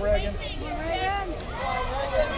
Reagan. Reagan.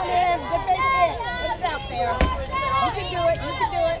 on, Ev. Good. Put it out there. You can do it. You can do it.